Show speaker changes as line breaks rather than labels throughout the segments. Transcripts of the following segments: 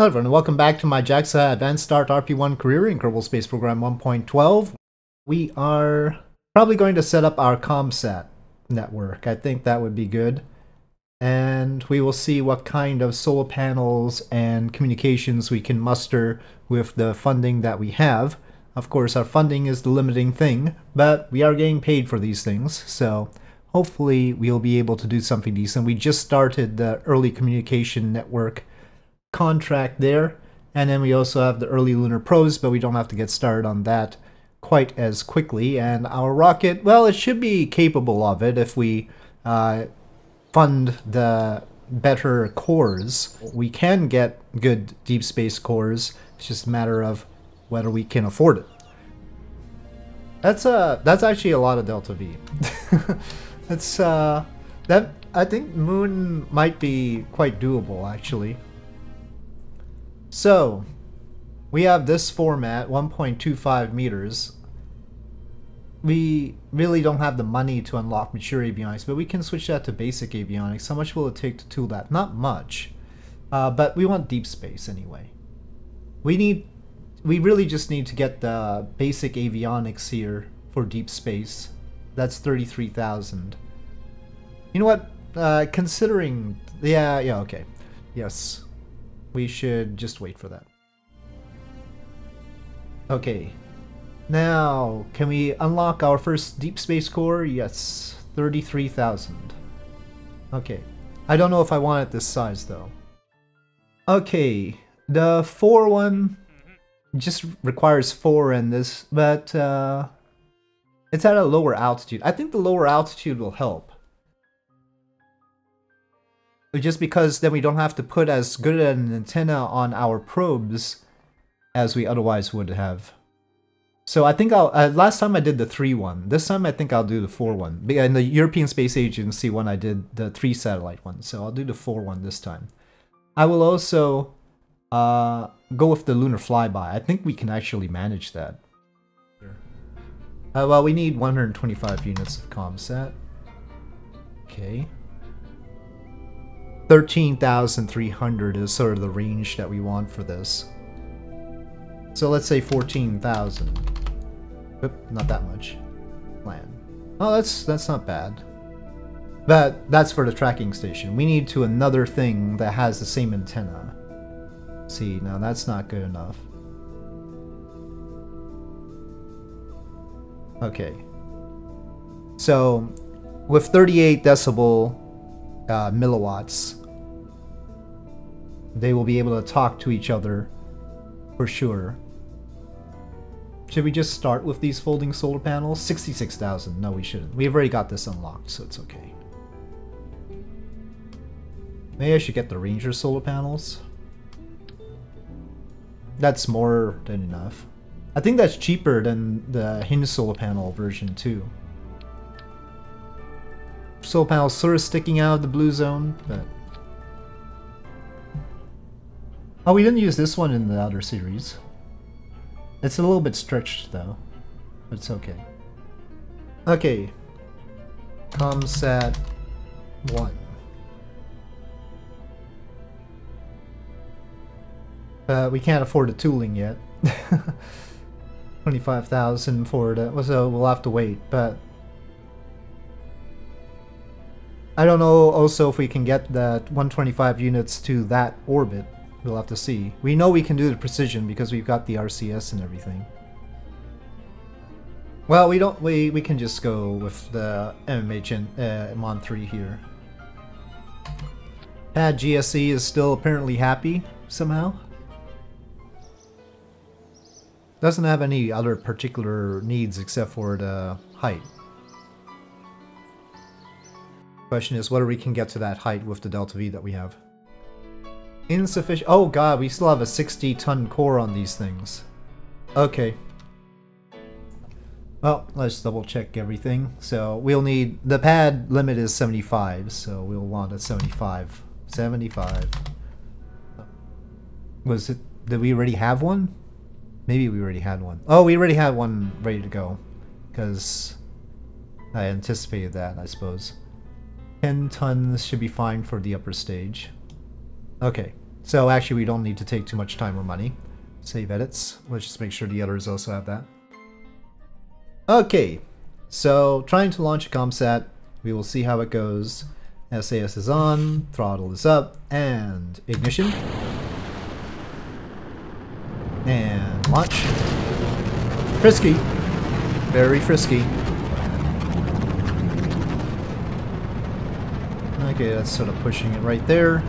Hello everyone, and welcome back to my JAXA Advanced Start RP1 career in Kerbal Space Program 1.12. We are probably going to set up our ComSat network. I think that would be good. And we will see what kind of solar panels and communications we can muster with the funding that we have. Of course, our funding is the limiting thing, but we are getting paid for these things, so hopefully we'll be able to do something decent. We just started the early communication network contract there. And then we also have the early lunar probes, but we don't have to get started on that quite as quickly. And our rocket, well, it should be capable of it if we uh, fund the better cores. We can get good deep space cores. It's just a matter of whether we can afford it. That's uh that's actually a lot of delta V. that's uh that I think moon might be quite doable actually. So, we have this format, 1.25 meters. We really don't have the money to unlock mature avionics, but we can switch that to basic avionics. How much will it take to tool that? Not much. Uh, but we want deep space anyway. We need, we really just need to get the basic avionics here for deep space. That's 33,000. You know what? Uh, considering, yeah, yeah, okay. Yes, we should just wait for that. Okay. Now, can we unlock our first deep space core? Yes, 33,000. Okay. I don't know if I want it this size though. Okay, the 4 one just requires 4 in this, but uh, it's at a lower altitude. I think the lower altitude will help just because then we don't have to put as good an antenna on our probes as we otherwise would have. So I think I'll, uh, last time I did the 3 one, this time I think I'll do the 4 one. In the European Space Agency one I did the 3 satellite one, so I'll do the 4 one this time. I will also uh, go with the lunar flyby. I think we can actually manage that. Uh, well, we need 125 units of ComSat. Okay. 13,300 is sort of the range that we want for this. So let's say 14,000. Oop, not that much. Plan. Oh, that's that's not bad. But that's for the tracking station. We need to another thing that has the same antenna. See, now that's not good enough. Okay. So, with 38 decibel uh, milliwatts, they will be able to talk to each other for sure. Should we just start with these folding solar panels? 66,000. No, we shouldn't. We've already got this unlocked, so it's okay. Maybe I should get the Ranger solar panels. That's more than enough. I think that's cheaper than the hinge solar panel version too. Solar panels sort of sticking out of the blue zone, but Oh, we didn't use this one in the other series. It's a little bit stretched though, but it's okay. Okay. ComSat 1. Uh, we can't afford the tooling yet. 25,000 for the, so we'll have to wait, but I don't know also if we can get that 125 units to that orbit. We'll have to see. We know we can do the precision because we've got the RCS and everything. Well, we don't. We we can just go with the MMH uh, Mon 3 here. Pad GSE is still apparently happy somehow. Doesn't have any other particular needs except for the height. Question is whether we can get to that height with the Delta V that we have. Insufficient. Oh god, we still have a 60 ton core on these things. Okay. Well, let's double check everything. So we'll need, the pad limit is 75, so we'll want a 75. 75. Was it, did we already have one? Maybe we already had one. Oh, we already had one ready to go. Because I anticipated that, I suppose. 10 tons should be fine for the upper stage. Okay. So actually we don't need to take too much time or money. Save edits. Let's just make sure the others also have that. Okay, so trying to launch a ComSat. We will see how it goes. SAS is on, throttle is up, and ignition. And launch. Frisky. Very frisky. Okay, that's sort of pushing it right there.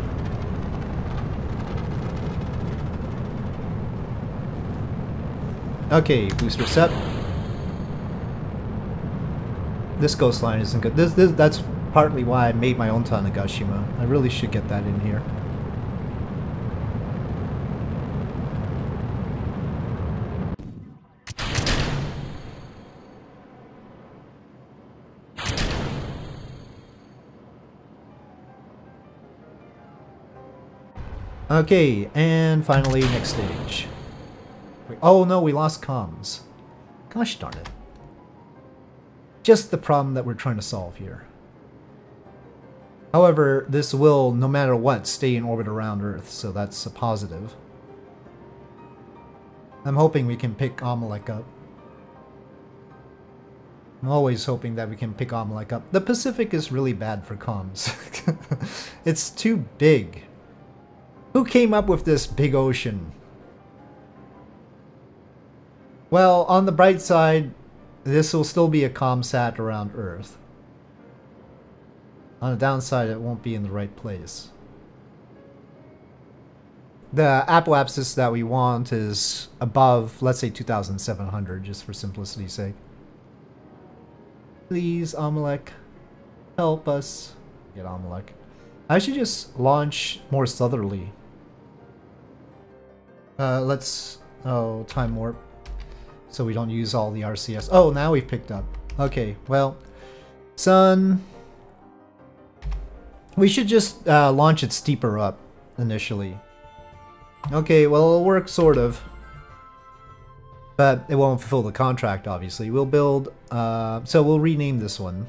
Okay, booster set. This ghost line isn't good. This, this that's partly why I made my own Tanegashima. I really should get that in here. Okay, and finally, next stage. Oh no, we lost comms. Gosh darn it. Just the problem that we're trying to solve here. However, this will, no matter what, stay in orbit around Earth, so that's a positive. I'm hoping we can pick Amalek up. I'm always hoping that we can pick Amalek up. The Pacific is really bad for comms. it's too big. Who came up with this big ocean? Well, on the bright side, this will still be a ComSat around Earth. On the downside, it won't be in the right place. The apoapsis that we want is above, let's say 2,700, just for simplicity's sake. Please, Amalek, help us. Get Amalek. I should just launch more southerly. Uh, let's... Oh, time warp. So we don't use all the RCS. Oh, now we've picked up. Okay, well... Sun... We should just uh, launch it steeper up initially. Okay, well it'll work sort of. But it won't fulfill the contract, obviously. We'll build... Uh, so we'll rename this one.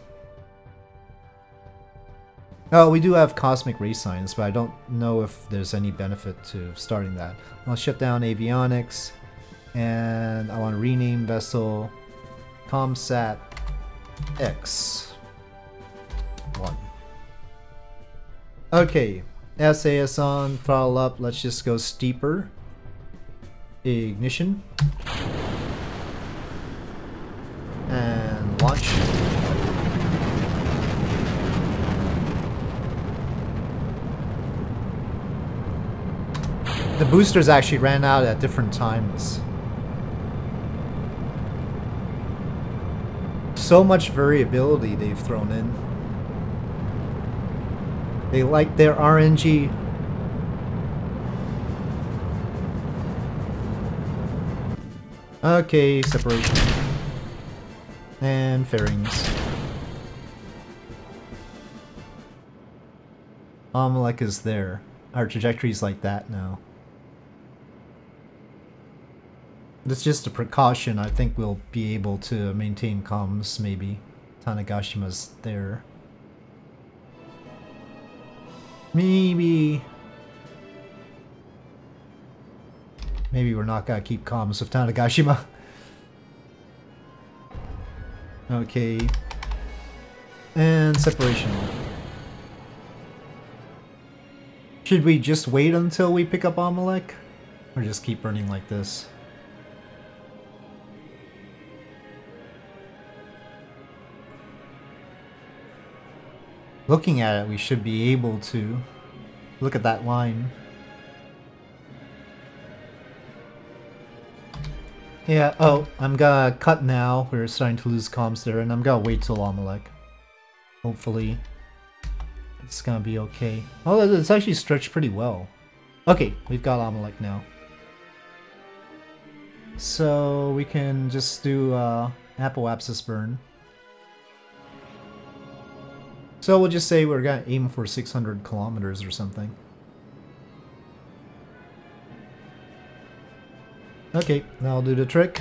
Oh, we do have cosmic ray signs, but I don't know if there's any benefit to starting that. I'll shut down avionics, and I want to rename vessel ComSat X 1. Okay, SAS on, throttle up, let's just go steeper. Ignition. And launch. The boosters actually ran out at different times. So much variability they've thrown in. They like their RNG. Okay, separation. And fairings. Amalek is there. Our trajectory's like that now. It's just a precaution. I think we'll be able to maintain comms, maybe. Tanegashima's there. Maybe... Maybe we're not gonna keep comms with Tanegashima. okay. And separation. Should we just wait until we pick up Amalek? Or just keep running like this? Looking at it, we should be able to look at that line. Yeah, oh, I'm gonna cut now. We're starting to lose comms there, and I'm gonna wait till Amalek. Hopefully, it's gonna be okay. Oh, it's actually stretched pretty well. Okay, we've got Amalek now. So we can just do uh, apoapsis burn. So we'll just say we're gonna aim for 600 kilometers or something. Okay, now I'll do the trick.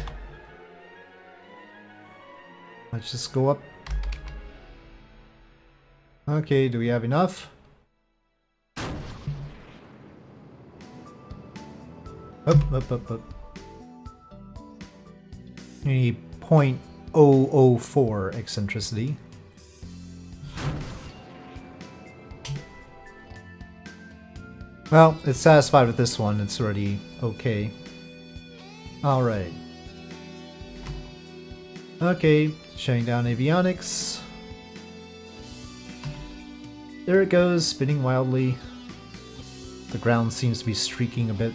Let's just go up. Okay, do we have enough? Up, up, up, up. Need 0.004 eccentricity. Well, it's satisfied with this one. It's already okay. Alright. Okay, shutting down avionics. There it goes, spinning wildly. The ground seems to be streaking a bit.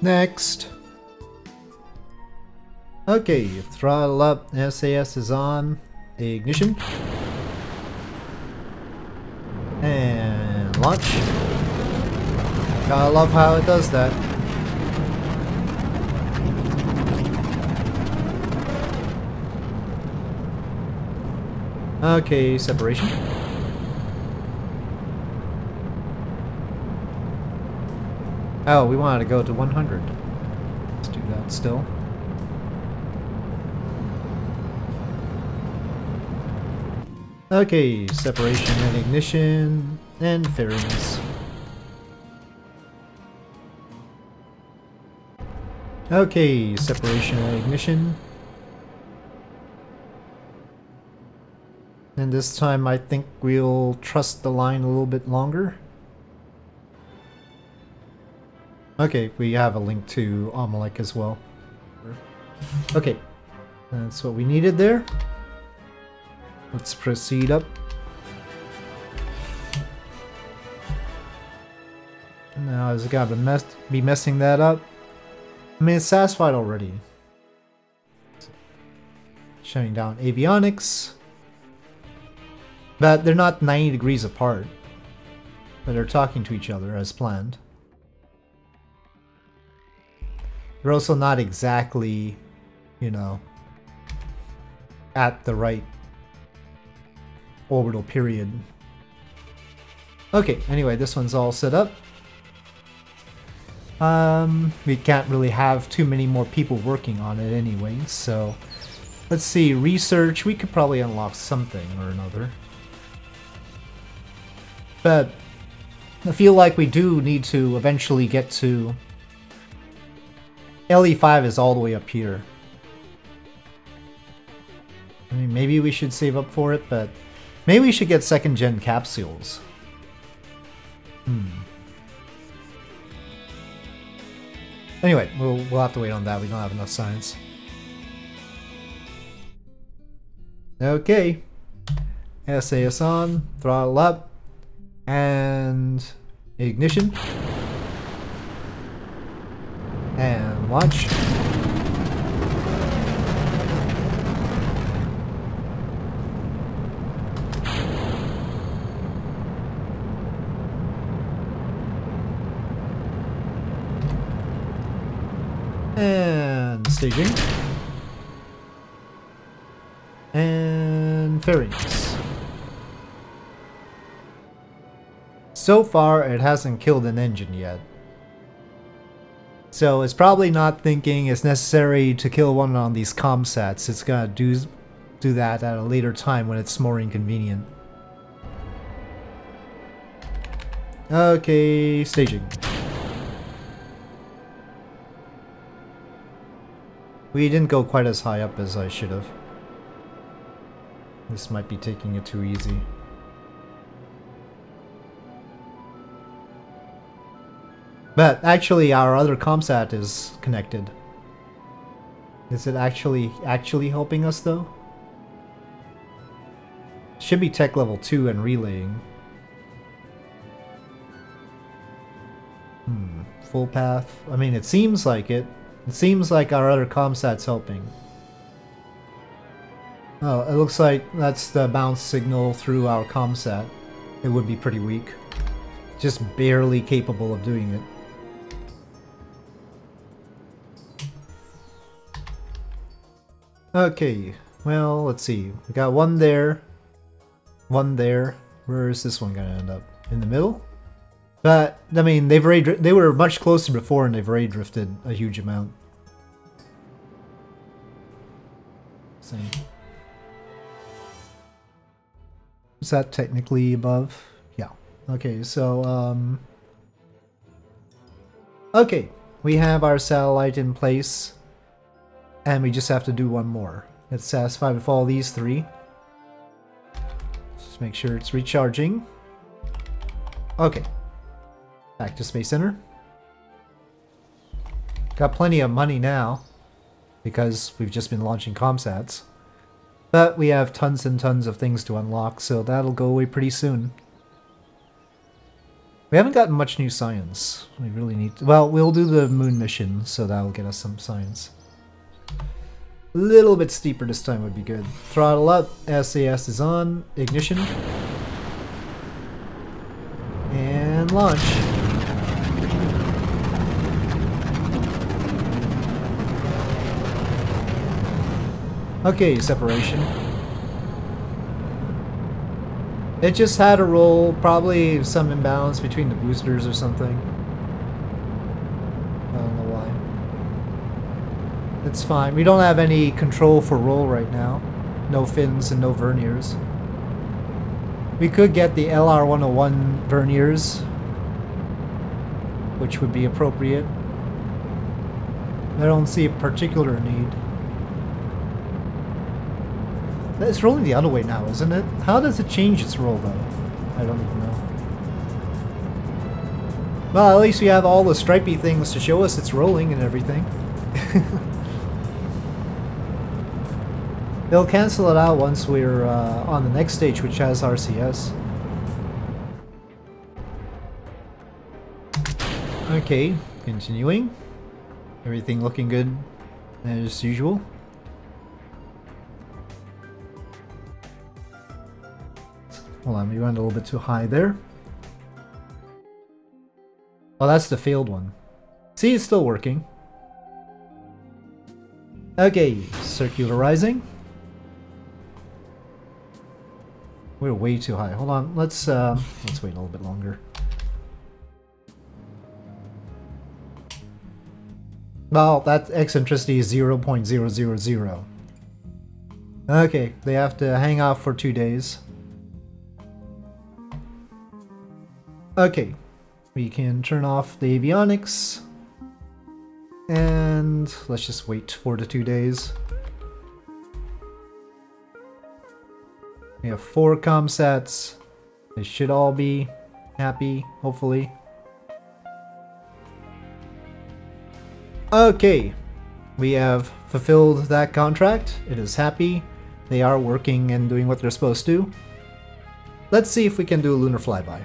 Next. Okay, throttle up, SAS is on. Ignition. Gotta love how it does that. Okay, separation. Oh, we wanted to go to 100. Let's do that still. Okay, separation and ignition, and fairings. Okay, separation and ignition. And this time I think we'll trust the line a little bit longer. Okay, we have a link to Amalek as well. Okay, that's what we needed there. Let's proceed up. Now is it gotta mess be messing that up? I mean, it's satisfied already. Shutting down avionics. But they're not 90 degrees apart. But they're talking to each other as planned. They're also not exactly, you know, at the right orbital period. Okay, anyway, this one's all set up. Um, we can't really have too many more people working on it anyway, so... Let's see, research, we could probably unlock something or another. But I feel like we do need to eventually get to... LE5 is all the way up here. I mean, maybe we should save up for it, but Maybe we should get second gen capsules. Hmm. Anyway, we'll, we'll have to wait on that. We don't have enough science. Okay. SAS on, throttle up, and ignition. And launch. And staging. And fairings. So far, it hasn't killed an engine yet. So it's probably not thinking it's necessary to kill one on these comsats. It's gonna do, do that at a later time when it's more inconvenient. Okay, staging. We didn't go quite as high up as I should have. This might be taking it too easy. But actually our other comsat is connected. Is it actually actually helping us though? Should be tech level 2 and relaying. Hmm, full path. I mean, it seems like it. It seems like our other comsat's helping. Oh, it looks like that's the bounce signal through our comsat. It would be pretty weak. Just barely capable of doing it. Okay, well, let's see. We got one there, one there. Where is this one gonna end up? In the middle? But, I mean, they've already, they were much closer before and they've already drifted a huge amount. Same. Is that technically above? Yeah. Okay, so, um... Okay, we have our satellite in place. And we just have to do one more. It's satisfied with all these three. Just make sure it's recharging. Okay. Back to Space Center. Got plenty of money now. Because we've just been launching comsats. But we have tons and tons of things to unlock, so that'll go away pretty soon. We haven't gotten much new science. We really need to, Well, we'll do the moon mission, so that'll get us some science. A little bit steeper this time would be good. Throttle up, SAS is on, ignition. And launch. Okay, separation. It just had a roll, probably some imbalance between the boosters or something. I don't know why. It's fine. We don't have any control for roll right now. No fins and no verniers. We could get the LR101 verniers, which would be appropriate. I don't see a particular need. It's rolling the other way now, isn't it? How does it change its roll, though? I don't even know. Well, at least we have all the stripy things to show us it's rolling and everything. They'll cancel it out once we're uh, on the next stage, which has RCS. Okay, continuing. Everything looking good as usual. Hold on, we went a little bit too high there. Oh, that's the failed one. See, it's still working. Okay, circularizing. We're way too high. Hold on, let's uh, let's wait a little bit longer. Well, that eccentricity is 0 0.000. Okay, they have to hang out for two days. Okay, we can turn off the avionics. And let's just wait for the two days. We have four comsats. They should all be happy, hopefully. Okay, we have fulfilled that contract. It is happy. They are working and doing what they're supposed to. Let's see if we can do a lunar flyby.